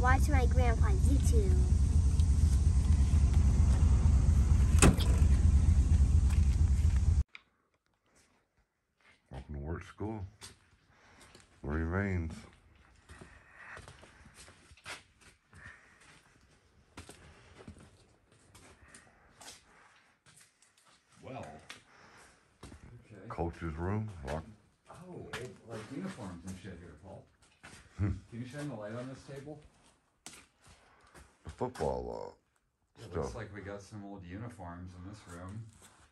watch my grandpa's YouTube. Welcome to Wirt school. Lori Rains. Well. Okay. Coach's room. Lock. Oh, like uniforms and shit here, Paul. Hmm. Can you shine the light on this table? Football uh, It looks like we got some old uniforms in this room.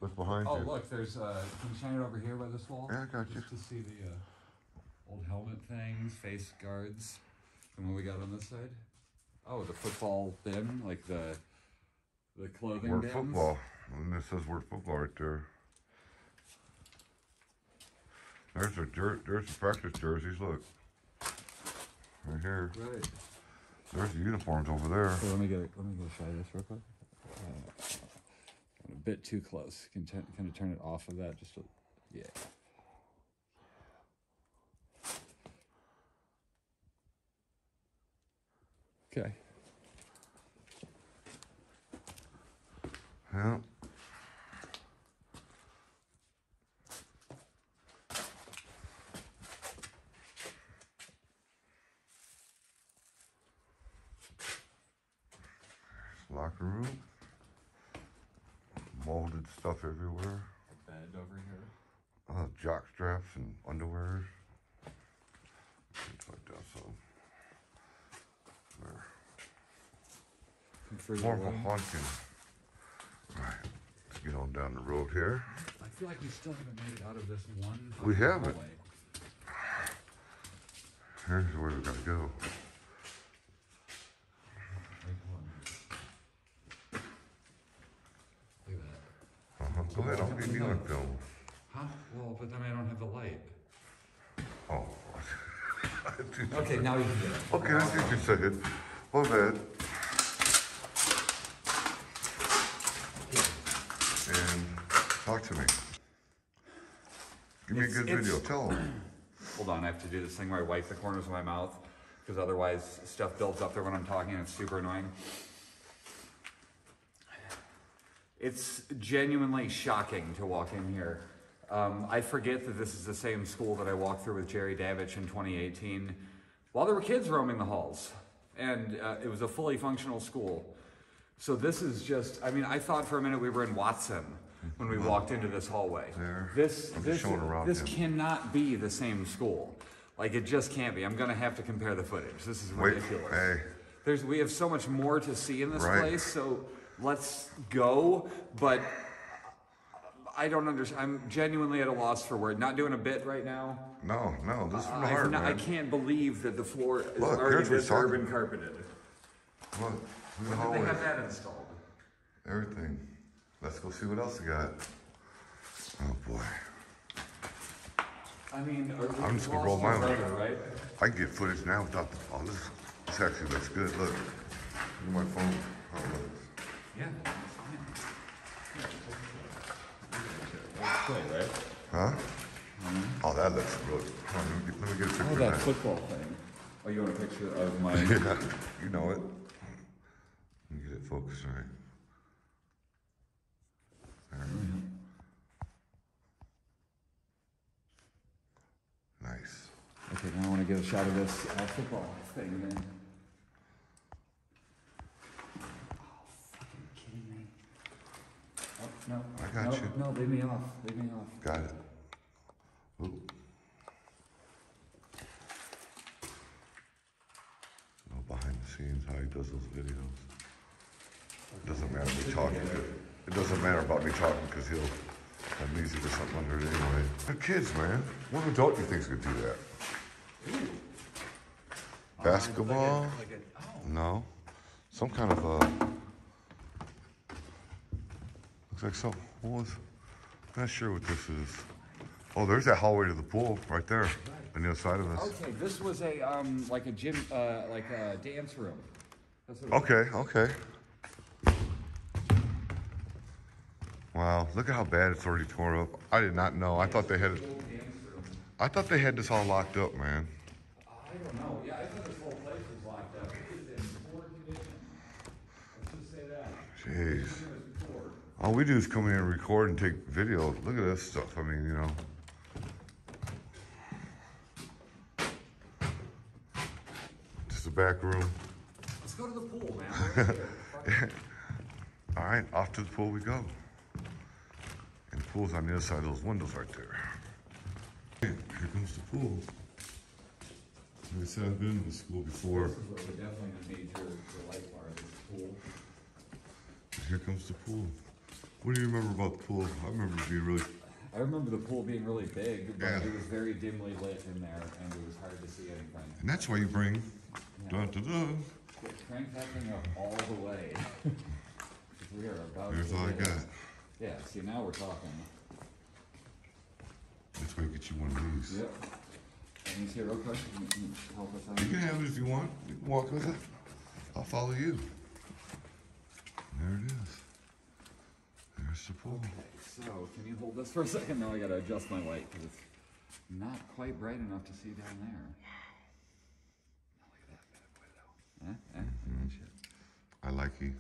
Look behind Oh, you. look, there's, uh, can you shine it over here by this wall? Yeah, I got you. Just to see the, uh, old helmet things, face guards. And what we got on this side? Oh, the football bin, like the, the clothing Wirt bins. football. And it says Wirt football right there. There's a jer- there's the practice jerseys. Look. Right here. Right. There's the uniforms over there. So let me get let me get a shot of this real quick. Uh, a bit too close. Can kind of turn it off of that just a, yeah. Okay. Yeah. Locker room. Molded stuff everywhere. Bed over here. Uh, jock straps and underwears. Things like that, so. There. More of a haunting. Right. Let's get on down the road here. I feel like we still haven't made it out of this one. We haven't. hallway. Here's where we gotta go. Like, hold on. Look at that. Uh-huh. Go ahead, I'll get you on film. Huh? Well, but then I don't have the light. Oh. Okay, now you can get it. Okay, I see what you're saying. My bad. And talk to me. Give me a It's- good it's- video. Tell them. Hold on, I have to do this thing where I wipe the corners of my mouth because otherwise stuff builds up there when I'm talking and it's super annoying. It's genuinely shocking to walk in here. Um, I forget that this is the same school that I walked through with Jerry Davich in 2018 while there were kids roaming the halls. And uh, it was a fully functional school. So this is just, I mean, I thought for a minute we were in Watson when we walked into this hallway. There. This, this, this cannot be the same school. Like it just can't be. I'm gonna have to compare the footage. This is Wait, ridiculous. hey. There's we have so much more to see in this Right. place, so let's go. But I don't understand. I'm genuinely at a loss for word. Not doing a bit right now. No, no, this is from the I've heart, not- I can't believe that the floor is Look, already here's what's this talking- urban carpeted. Look, the When did they hallway. have that installed? Everything. Let's go see what else we got. Oh boy. I mean, are we I'm just gonna lost roll own. brother, right? I can get footage now without the. Oh, this, this actually looks good. Look. Look at my phone. Oh, How it looks. Yeah. Play, right? Huh? Oh, that looks good. Hold on, let, me get, let me get a picture Oh, of that that. football thing. Oh, you want a picture of my? Yeah, you know it. Let me get it focused right. There. Nice. Okay, now I want to get a shot of this uh, football thing. Then. Oh, fucking kidding me. Oh, no. I got no, you. No, leave me off. Leave me off. Got it. Ooh. No behind the scenes how he does those videos. It doesn't matter me talking. It doesn't matter about me talking because he'll have music or something under it anyway. They're kids, man. What adult do you think's gonna do that? Basketball? Like a, like a, oh. No. Some kind of uh Looks like so. What was? I'm not sure what this is. Oh, there's that hallway to the pool right there on the other side of us. Okay, this was a um like a gym uh like a dance room. Okay, okay. Wow, look at how bad it's already tore up. I did not know. I thought they had it. I thought they had this all locked up, man. I don't know. Yeah, I thought this whole place was locked up. It is in poor condition. Let's just say that. Jeez. All we do is come in and record and take video. Look at this stuff. I mean, you know. Just a back room. Let's go to the pool, man. Right. All right, off to the pool we go. And the pool's on the other side of those windows right there. Here comes the pool. Like I said, I've been to the school before. This is we definitely need your, your light bar, this pool. Here comes the pool. What do you remember about the pool? I remember it being really. I remember the pool being really big, but Yeah. it was very dimly lit in there, and it was hard to see anything. And that's why you bring. Dun, dun, dun. Crank that thing up all the way. we are about There's to all I got. Yeah, see, now we're talking. That's why you get you one of these. Yep. And he's here real quick, Can you help us out. You can have it if you want. You can walk with it. I'll follow you. There it is. There's the. Okay, so can you hold this for a second? Now I gotta adjust my light because it's not quite bright enough to see down there. Now look at that bad boy though. Eh? Eh? Look at that shit. I like you.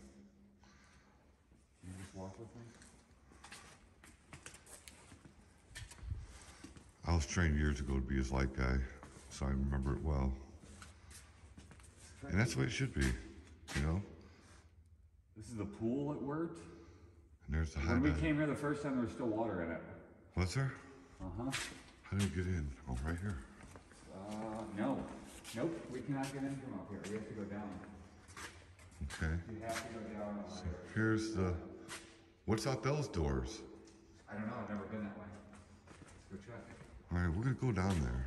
Can you just walk with me? I was trained years ago to be his light guy, so I remember it well. And that's the way it should be, you know? This is the pool at Wirt. And there's the high When we dive. came here the first time, there was still water in it. What's there? Uh huh. How do you get in? Oh, right here. Uh, no. Nope, we cannot get in from up here. We have to go down. Okay. We have to go down. uh, Here's the. What's out those doors? I don't know. I've never been that way. Let's go check. All right, we're gonna go down there.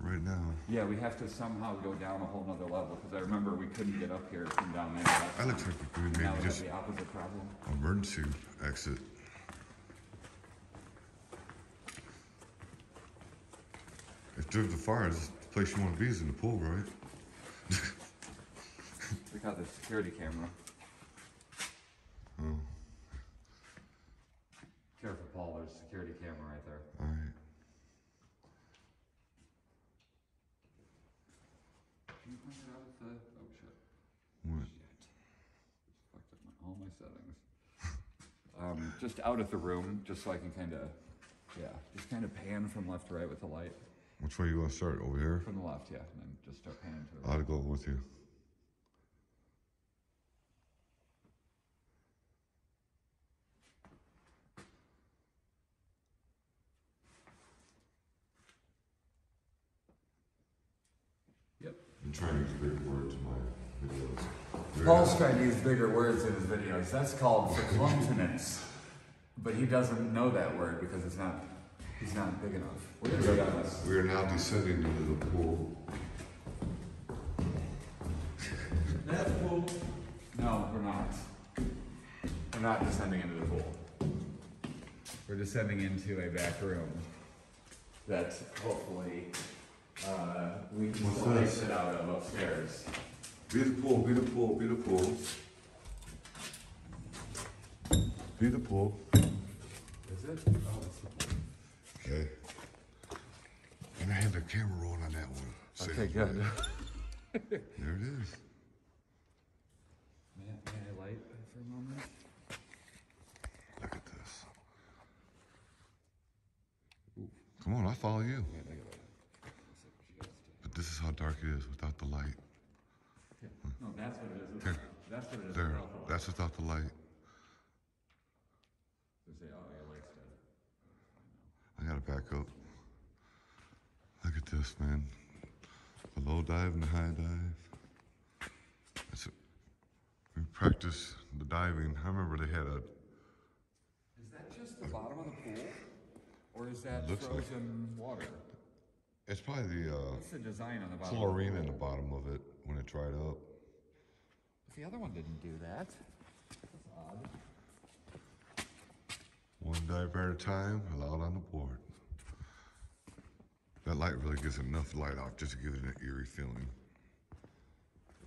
Right now. Yeah, we have to somehow go down a whole nother level because I remember we couldn't get up here from down there. That looks like we could Now maybe we have just the opposite problem. emergency exit. If there's a fire, is the place you want to be is in the pool, right? We got the security camera. Oh, Careful, Paul. There's a security camera right there. all right. Can you point it out at the? Oh shit. What? Just fucked up my, all my settings. um, just out of the room, just so I can kind of, yeah, just kind of pan from left to right with the light. Which way you want to start? Over here? From the left, yeah, and then just start panning to the I'll right. go with you. Yep. I'm trying to use big words in my videos. Paul's trying to use bigger words in his videos. That's called circumference. But he doesn't know that word because it's not, he's not big enough. We're gonna go down this. We are now descending into the pool. No, we're not. We're not descending into the pool. We're descending into a back room that hopefully uh, we can What's still this? exit out of upstairs. Be the pool, be the pool, be the pool. Be the pool. Is it? Oh, it's the pool. Okay. And I have the camera rolling on that one. Say Okay, good. There it is. May I, may I light for a moment? Look at this. Come on, I'll follow you. Wait, look at that. Just- But this is how dark it is without the light. yeah. No, that's what it is. There. That's what it is. There, without the light. that's without the light. They say, oh, your light's dead. I gotta back up. Look at this, man. The low dive and the high dive. That's it. We practice the diving. I remember they had a Is that just the bottom of the pool? Or is that Looks like- frozen water? It's probably the uh, What's the design on the bottom? chlorine in the bottom of it when it dried up. The other one didn't do that. One dive at a time, allowed on the board. That light really gives enough light off just to give it an eerie feeling.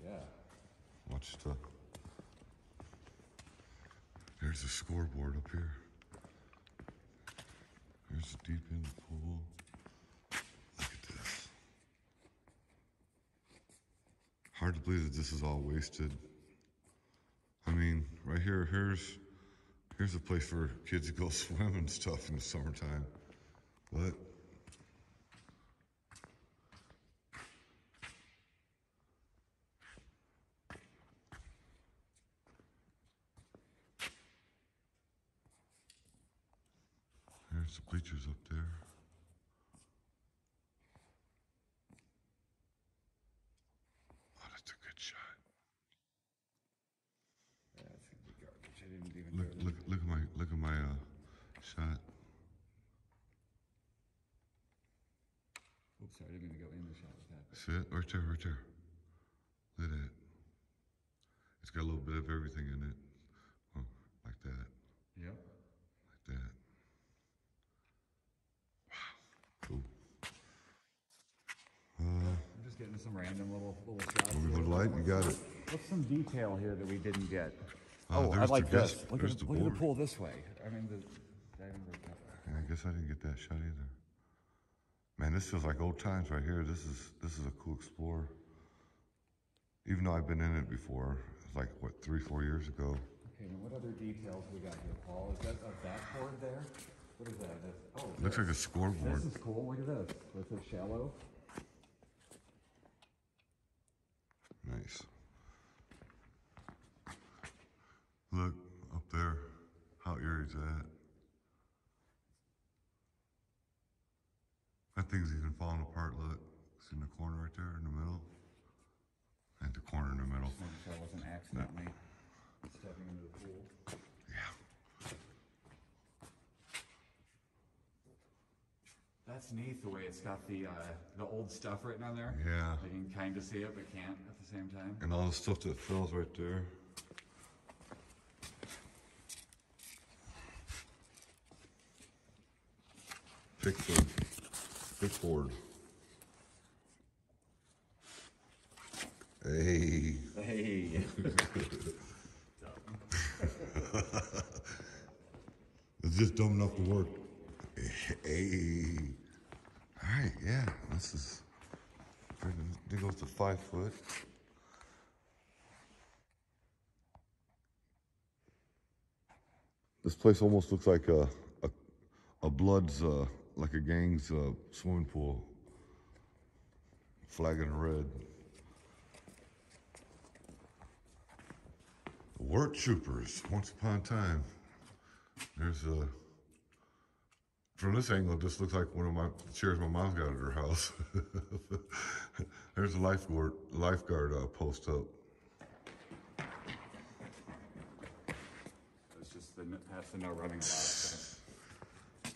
Yeah. Watch the. There's a scoreboard up here. There's the deep end pool. Look at this. Hard to believe that this is all wasted. I mean, right here, here's here's a place for kids to go swim and stuff in the summertime. What? There's the bleachers up there. Oh, that's a good shot. That's gonna be garbage. I didn't even Look, look, look at my, look at my uh, shot. Oops, sorry, I didn't mean to go in the shot with that. See it? Right there, right there. Look at that. It's got a little bit of everything in it. Oh, like that, Yep. like that. Wow. Cool. Uh, I'm just getting some random little little shots. here. with light, you got it. What's some detail here that we didn't get? Uh, oh, I there's the like this. Look, at, the the, look at the pool this way. I mean, the I guess I didn't get that shot either. Man, this feels like old times right here. This is this is a cool explorer. Even though I've been in it before, it's like what three, four years ago. Okay, and what other details we got here, Paul? Is that a backboard there? What is that? That's, oh, Looks like a scoreboard. This is cool. Look at this. With the shallow. Nice. Look up there, how eerie is That thing's even falling apart. Look, it's in the corner right there in the middle. And the corner in the middle. Making sure I wasn't accidentally stepping into the pool. Yeah. That's neat the way it's got the uh, the old stuff written on there. Yeah. You can kind of see it, but can't at the same time. And all the stuff that fills right there. Pickford. Pickford. Hey. Hey. It's just dumb enough to work. Hey. All right, yeah. This is. They goes to five foot. This place almost looks like a a, a blood's uh, like a gang's uh, swimming pool. flagging in red. Wirt troopers. Once upon a time. There's a. From this angle, just looks like one of my chairs my mom's got at her house. There's a lifeguard lifeguard uh, post up. It's just the, that's the no running allowed. sign. 'Cause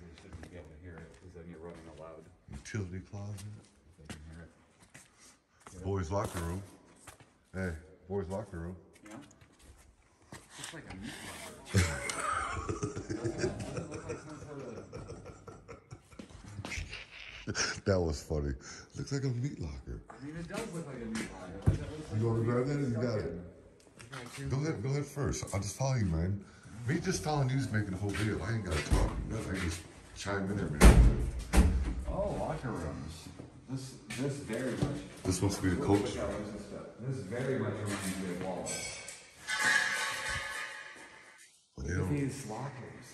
They shouldn't be able to then you're running allowed. Utility closet. If they can hear it. Boys locker room. Hey, boys locker room. Yeah? Looks like a meat locker. That was funny. Looks like a meat locker. I mean, it does look like a meat locker. Like You want to grab that? You got it. Go ahead, go ahead first. I'll just follow you, man. Me just following you is making the whole video. I ain't got to talk. Nothing. I can just chime in every now and then. Oh, locker rooms. This, this very much. This must be the coach. This is. This very much reminds me of Wallace. Look at these lockers.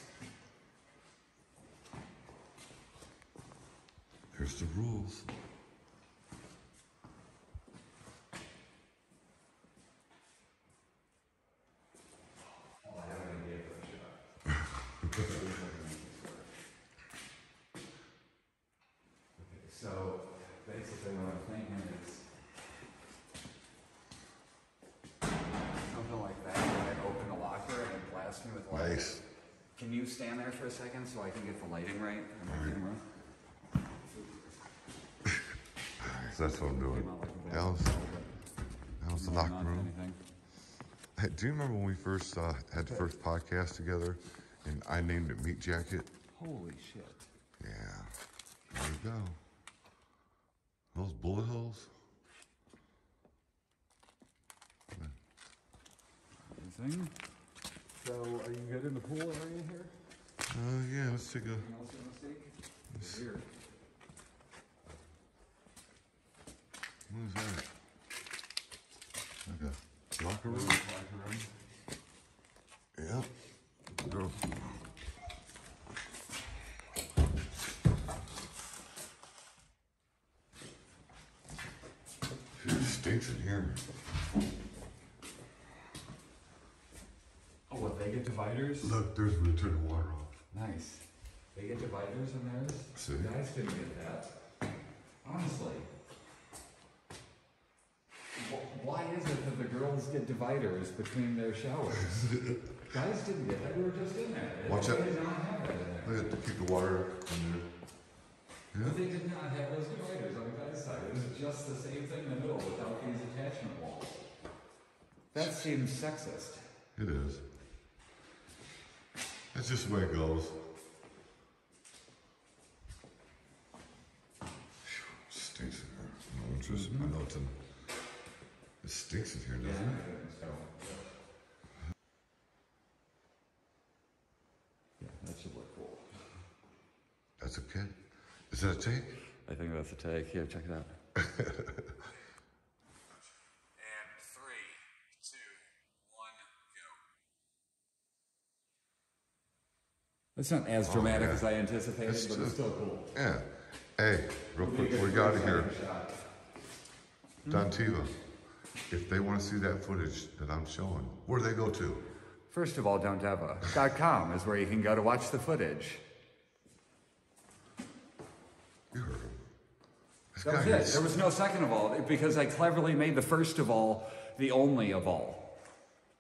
Here's the rules. Okay, so basically what I'm thinking is something like that, where I open the locker and it blasts me with light. Nice. Can you for a second so I can get the lighting right on my camera? So that's what I'm doing. Came out like a That was, that was the locker room. anything. Hey, do you remember when we first uh, had the first podcast together and I named it Meat Jacket? Holy shit. Yeah. There you go. Those bullet holes? Anything? So, are you good in the pool area here? Uh, yeah, let's take a. Anything else you want to? Here. What is that? Like a locker room. Yeah. Go. It stinks in here. Oh, what, they get dividers? Look, there's where they turn the water off. Nice. They get dividers in theirs? See? Guys didn't get that. Honestly. Why is it that the girls get dividers between their showers? Guys didn't get that. We were just in there. Watch They it. did not have that in there. They have to keep the water in there. But they did not have those dividers on the guy's side. It was just the same thing in the middle without these attachment walls. That seems sexist. It is. That's just the way it goes. Stinks in here. No interest. I know it's in. It stinks in here, doesn't it? So, yeah, that should cool. That's a kid. Is that a take? I think that's a take. Here, check it out. and three, two, one, go. It's not as oh, dramatic yeah. as I anticipated, It's but it's still- cool. Yeah. Hey, real quick, we got it here. Don Tiva. If they want to see that footage that I'm showing, where do they go to? First of all, don'teva.com is where you can go to watch the footage. You heard him. This That was it. is- There was no second of all because I cleverly made the first of all the only of all.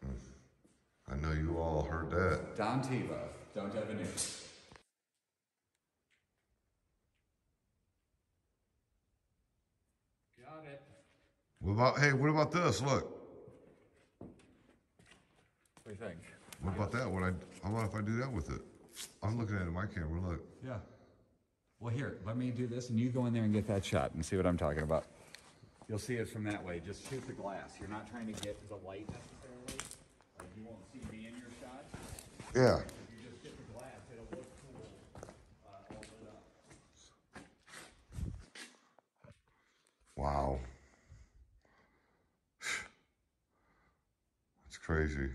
Hmm. I know you all heard that. Don Tiva, don't have a news. Got it. What about, hey, what about this? Look. What do you think? What about that? What I, how about if I do that with it? I'm looking at it in my camera, look. Yeah. Well, here, let me do this, and you go in there and get that shot and see what I'm talking about. You'll see it from that way. Just shoot the glass. You're not trying to get the light necessarily. Like you won't see me in your shot. Yeah. If you just get the glass, it'll look cool uh, all lit up. Wow. That's crazy.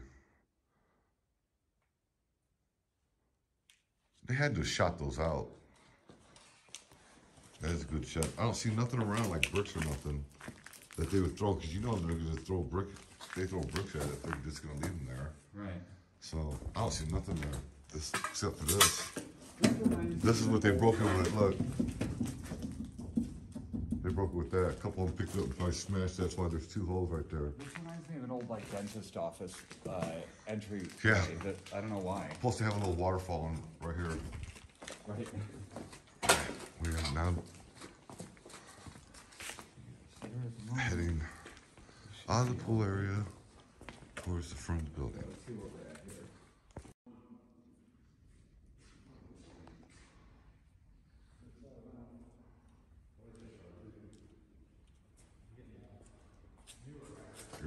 They had to shot those out. That is a good shot. I don't see nothing around like bricks or nothing that they would throw, because you know they're gonna throw brick, they throw bricks at it, they're just gonna leave them there. Right. So I don't see nothing there, this, except for this. This is what they broke it with, look. They broke it with that. A couple of them picked it up and probably smashed, that's why there's two holes right there. Like dentist office uh, entry. Yeah. That, I don't know why. Supposed to have a little waterfall in right here. Right. We are now heading out of the pool area towards the front of the building.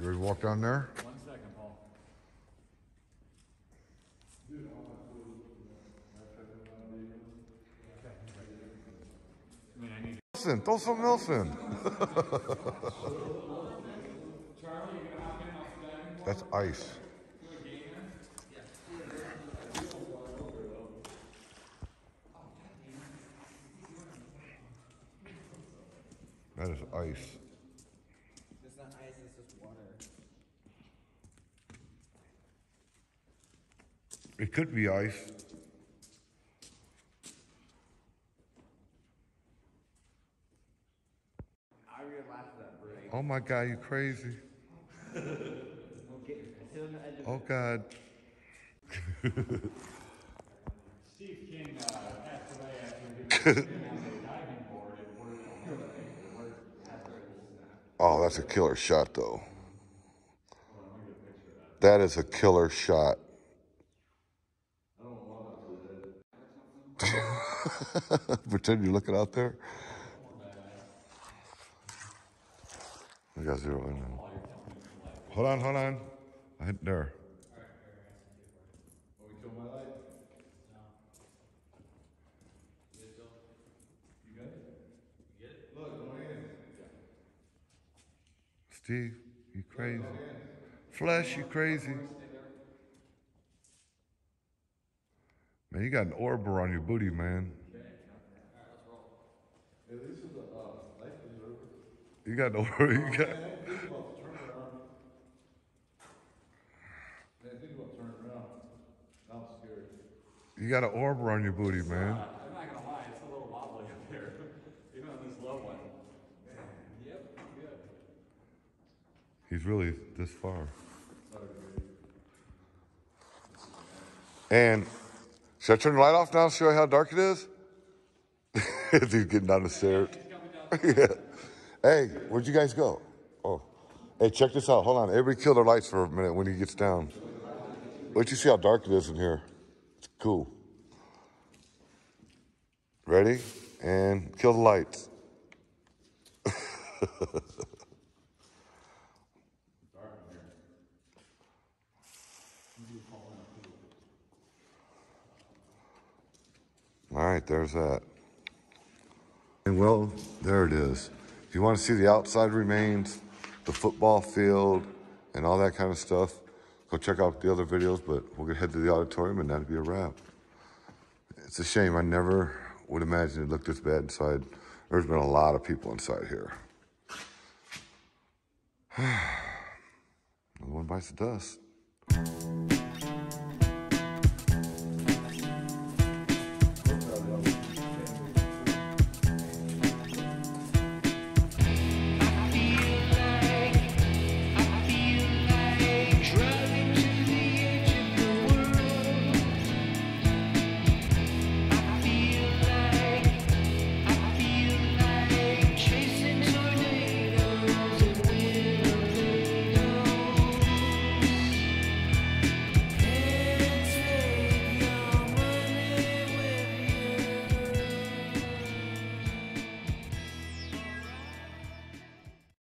You ready to walk down there? One second, Paul. Nelson, throw something else in. That's ice. That is ice. It's not ice, it's just water. It could be ice. I would laugh at that break. Oh my God, you crazy. Sit on the edge of Oh God. Steve King uh, passed away after he was diving board at Wirt. at Wirt after his, Oh, that's a killer shot though. That is a killer shot. Pretend you're looking out there. I got zero in. Hold on, hold on. I hit there. Steve, you crazy. Flesh, you crazy. Man, you got an orb around your booty, man. Uh, you got no orb. You oh, got. You got an orb on your booty, man. I'm not gonna lie, it's a little wobbly up here, even on this low one. Yep, good. He's really this far. And should I turn the light off now? Show you how dark it is. He's getting down the stairs. yeah. Hey, where'd you guys go? Oh, hey, check this out. Hold on. Everybody kill their lights for a minute when he gets down. Let you see how dark it is in here. It's cool. Ready? And kill the lights. All right, there's that. And well, there it is. If you want to see the outside remains, the football field, and all that kind of stuff, go check out the other videos, but we'll head to the auditorium and that'll be a wrap. It's a shame. I never would imagine it looked this bad inside. There's been a lot of people inside here. Another one bites the dust.